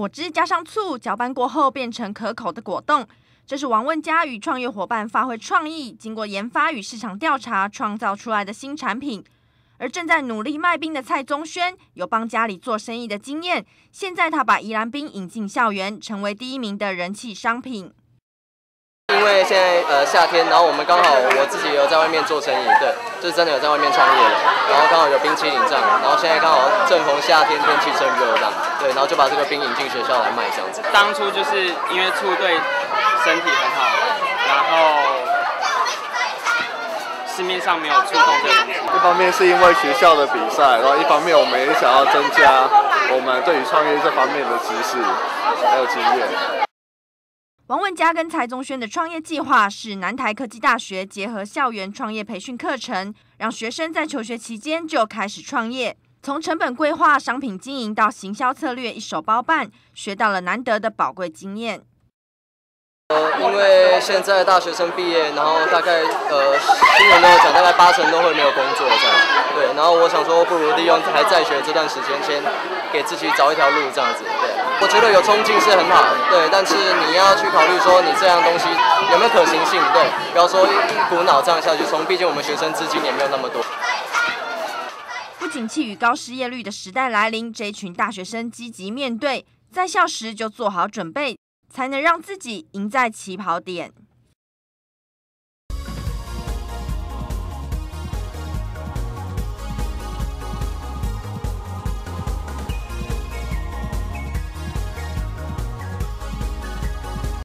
果汁加上醋，搅拌过后变成可口的果冻。这是王问佳与创业伙伴发挥创意，经过研发与市场调查创造出来的新产品。而正在努力卖冰的蔡宗轩，有帮家里做生意的经验，现在他把宜兰冰引进校园，成为第一名的人气商品。因为现在呃夏天，然后我们刚好我自己有在外面做生意，对，就是真的有在外面创业，然后刚好有冰淇淋这样，然后现在刚好正逢夏天，天气正热这样，然后就把这个冰引进学校来卖这样子。当初就是因为醋对身体很好，然后市面上没有醋冻这个东西。一方面是因为学校的比赛，然后一方面我们也想要增加我们对于创业这方面的知识还有经验。王文佳跟蔡宗轩的创业计划是南台科技大学结合校园创业培训课程，让学生在求学期间就开始创业，从成本规划、商品经营到行销策略一手包办，学到了难得的宝贵经验。呃，因为现在大学生毕业，然后大概呃新闻都有讲，大概八成都会没有工作这样。对，然后我想说，不如利用还在学这段时间，先给自己找一条路这样子。对，我觉得有冲劲是很好，对，但是你要去考虑说你这样东西有没有可行性，对，不要说一股脑这样下去冲，毕竟我们学生资金也没有那么多。景气与高失业率的时代来临，这一群大学生积极面对，在校时就做好准备。才能让自己赢在起跑点。